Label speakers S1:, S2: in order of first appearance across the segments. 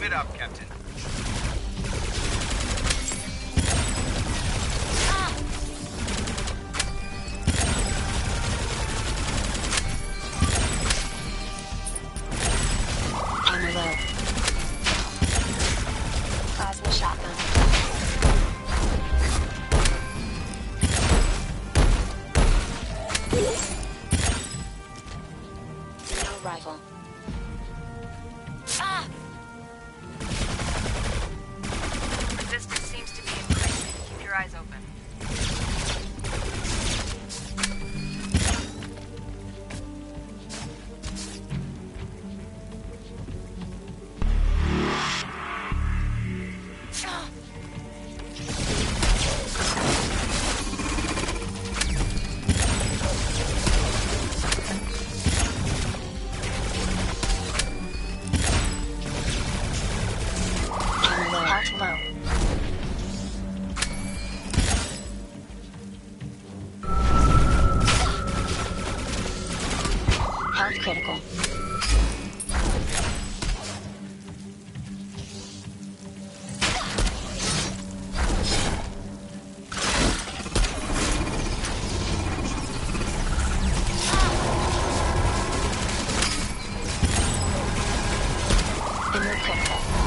S1: Keep it up,
S2: Captain.
S1: 思っちゃっ。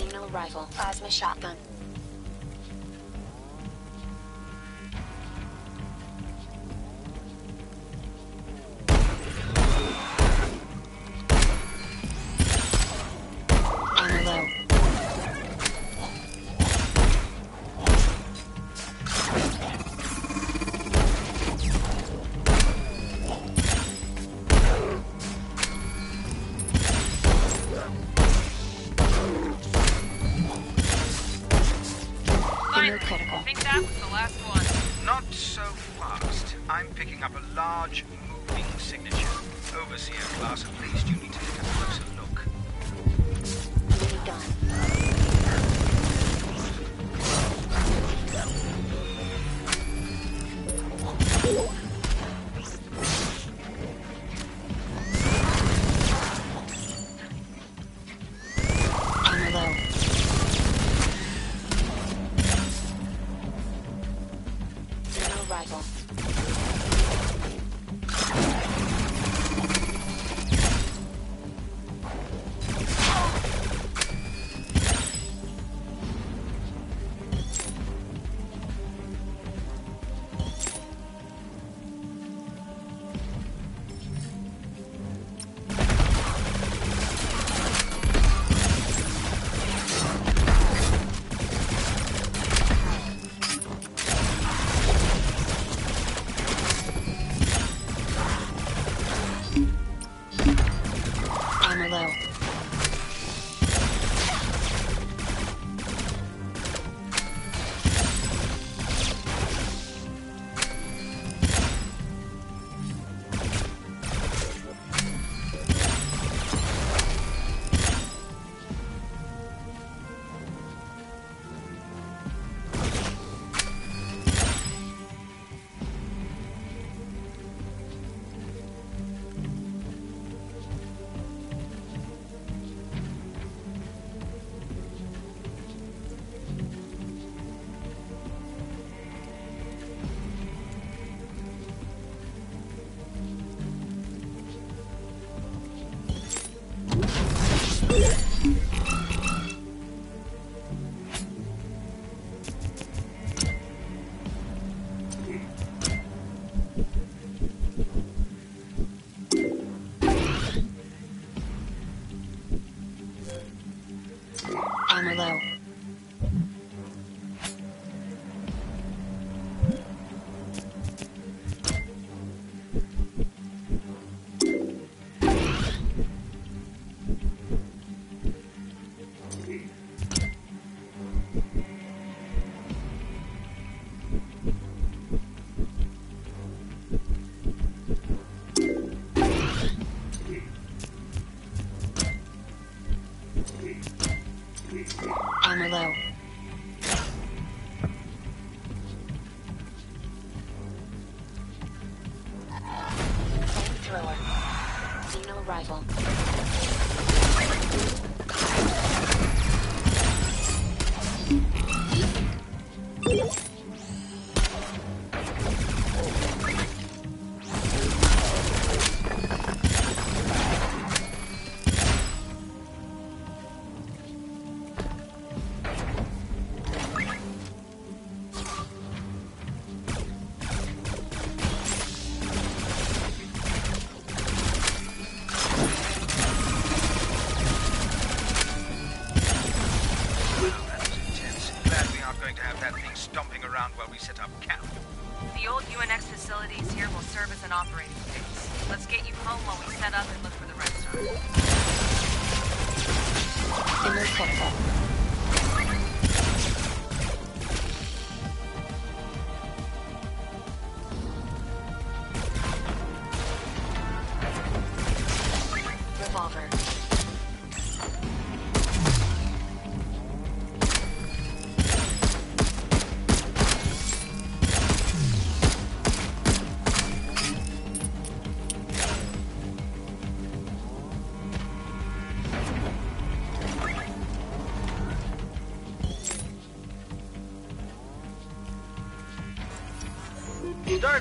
S1: Signal rifle. Plasma shotgun.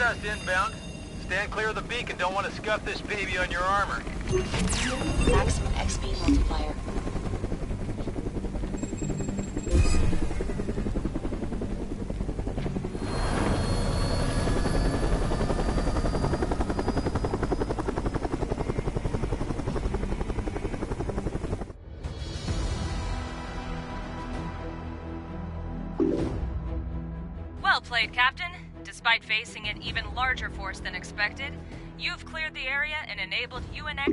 S3: Stardust inbound. Stand clear of the beacon. Don't want to scuff this baby on your armor.
S1: Maximum XP multiplier.
S2: Facing an even larger force than expected, you've cleared the area and enabled UNX.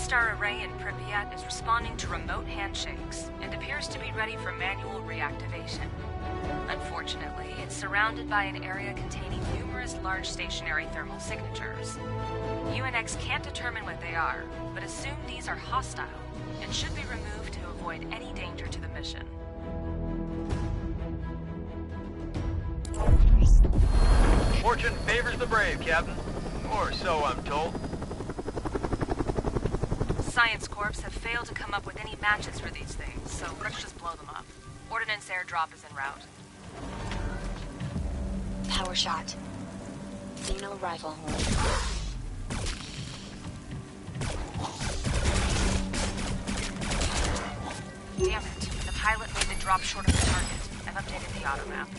S2: Star array in Pripyat is responding to remote handshakes and appears to be ready for manual reactivation. Unfortunately, it's surrounded by an area containing numerous large stationary thermal signatures. UNX can't determine what they are, but assume these are hostile and should be removed to avoid any danger to the mission.
S3: Fortune favors the brave, Captain. Or so I'm told.
S2: Science Corps have failed to come up with any matches for these things, so let's just blow them up. Ordnance airdrop is en route.
S1: Power shot. Signal arrival.
S2: Damn it. The pilot made the drop short of the target. I've updated the auto map.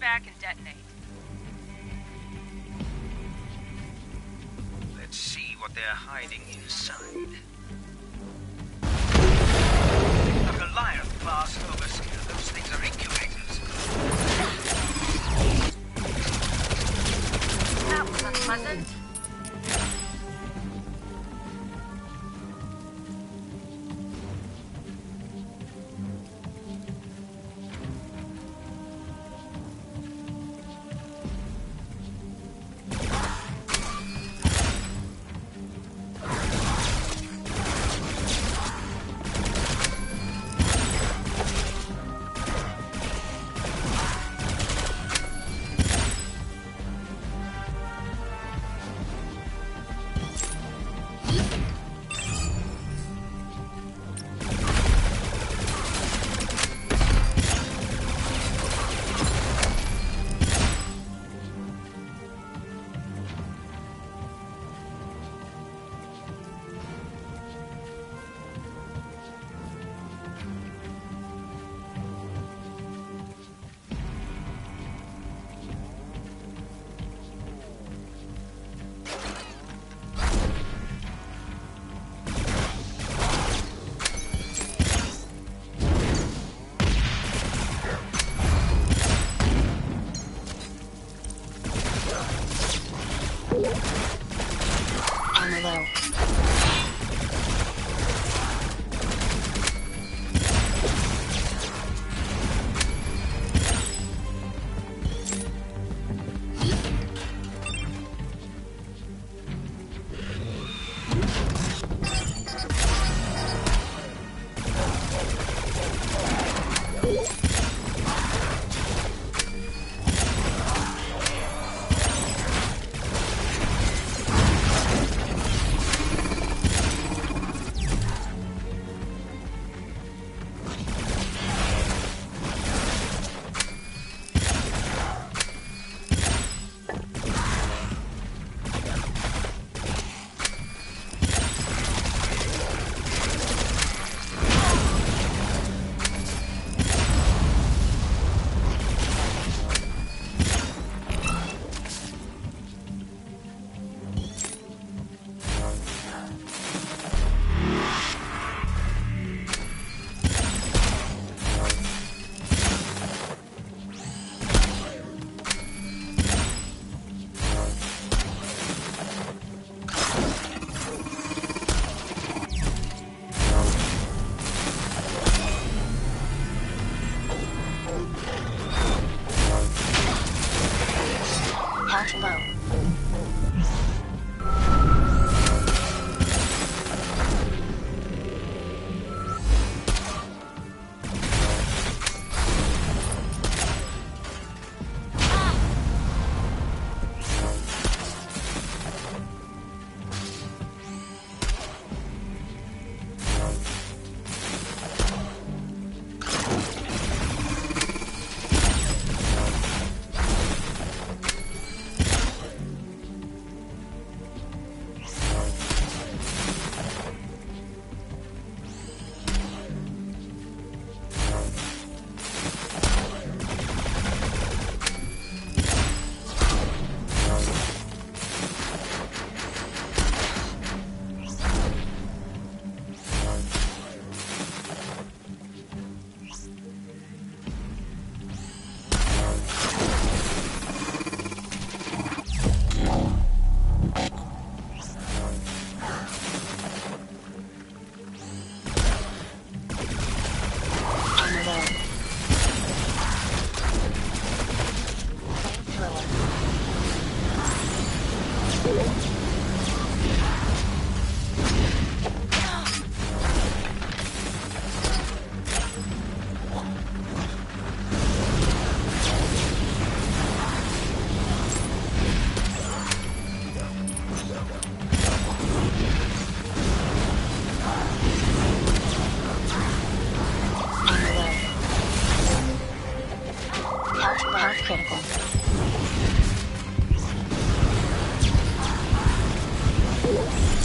S2: Back and detonate.
S4: Let's see what they're hiding inside. A Goliath class overseer. Those things are incubators.
S2: That was unpleasant.
S1: Immo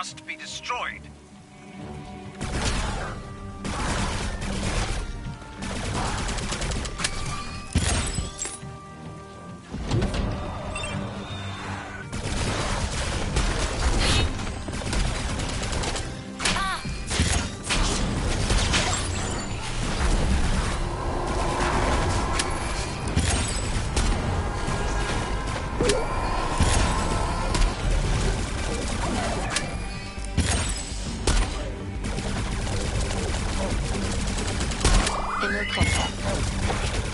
S4: must be destroyed. Oh,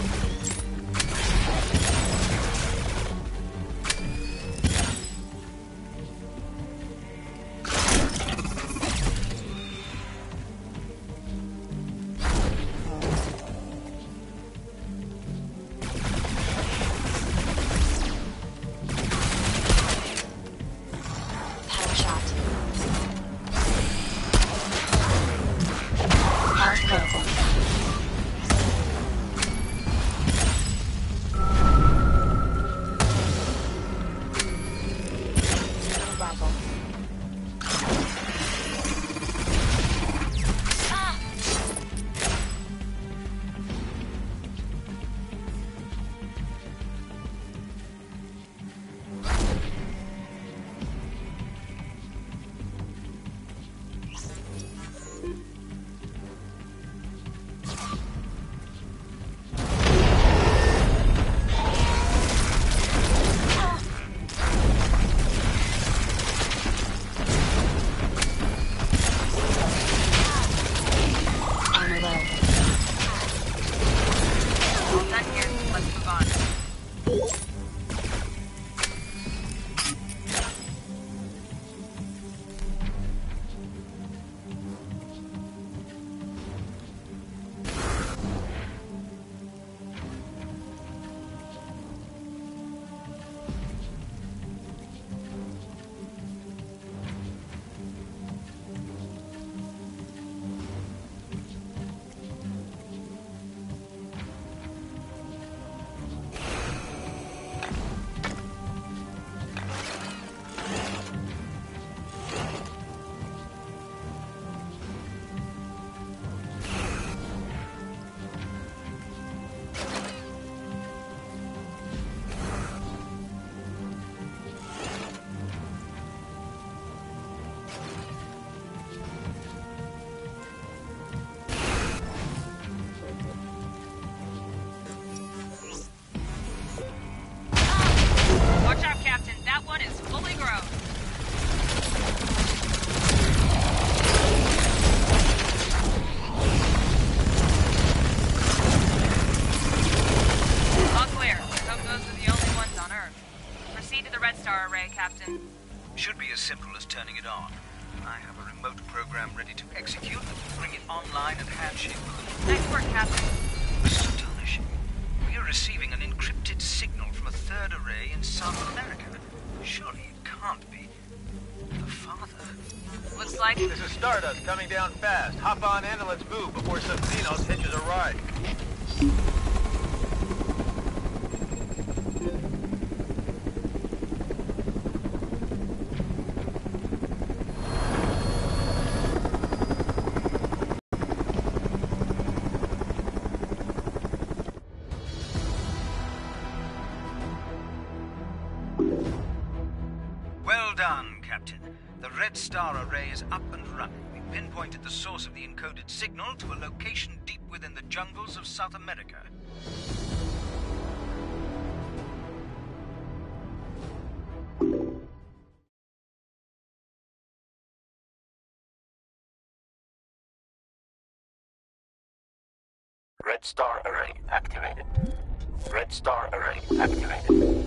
S4: star array is up and running. We pinpointed the source of the encoded signal to a location deep within the jungles of South America.
S5: Red Star Array activated. Red Star Array activated.